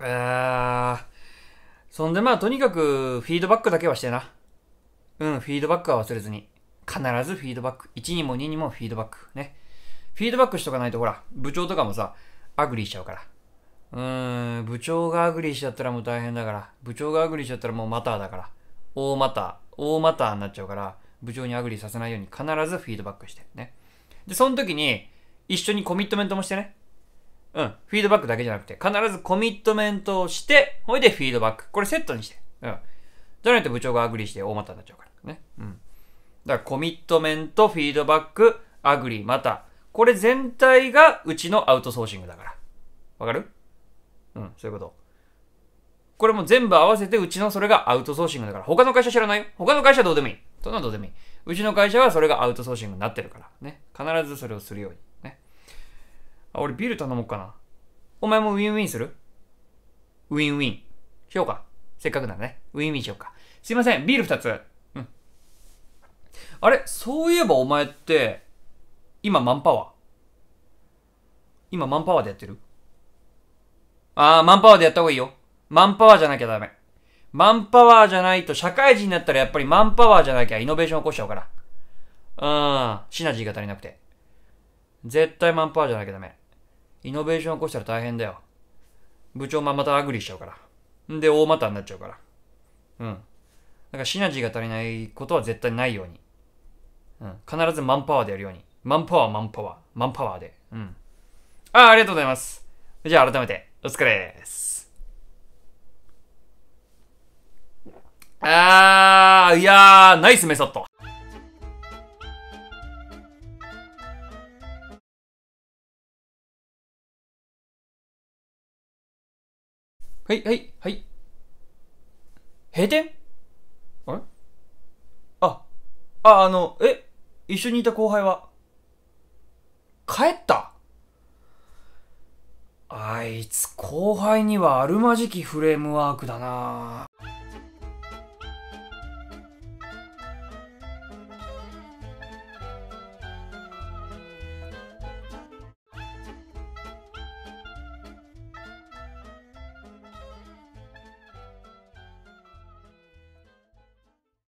え、そんでまあとにかくフィードバックだけはしてな。うん、フィードバックは忘れずに。必ずフィードバック。1にも2にもフィードバック。ね。フィードバックしとかないとほら、部長とかもさ、アグリーしちゃうから。うーん、部長がアグリーしちゃったらもう大変だから。部長がアグリーしちゃったらもうマターだから。大マター、大マターになっちゃうから、部長にアグリーさせないように必ずフィードバックして。ね。で、その時に、一緒にコミットメントもしてね。うん。フィードバックだけじゃなくて、必ずコミットメントをして、ほいでフィードバック。これセットにして。うん。じゃないと部長がアグリして大股になっちゃうからね。うん。だからコミットメント、フィードバック、アグリ、また。これ全体がうちのアウトソーシングだから。わかる？うん、そういうこと。これも全部合わせてうちのそれがアウトソーシングだから。他の会社知らないよ。他の会社どうでもいい。そんなのどうでもいい。うちの会社はそれがアウトソーシングになってるから。ね。必ずそれをするように。あ、俺ビール頼もうかな。お前もウィンウィンする？ウィンウィン。しようか。せっかくならね。ウィンウィンしようか。すいません。ビール二つ。うん。あれ？そういえばお前って、今マンパワー？今マンパワーでやってる？あー、マンパワーでやった方がいいよ。マンパワーじゃなきゃダメ。マンパワーじゃないと、社会人になったらやっぱりマンパワーじゃなきゃイノベーション起こしちゃうから。うん、シナジーが足りなくて。絶対マンパワーじゃなきゃダメ。イノベーション起こしたら大変だよ。部長もまたアグリしちゃうから。んで、大股になっちゃうから。うん。だからシナジーが足りないことは絶対ないように。うん。必ずマンパワーでやるように。マンパワー、マンパワー、マンパワーで。うん。ああ、ありがとうございます。じゃあ改めて、お疲れです。あー、いやー、ナイスメソッド。はい、はい、はい。閉店？あれ？あ、あ、あの、え、一緒にいた後輩は、帰った？あいつ後輩にはあるまじきフレームワークだな。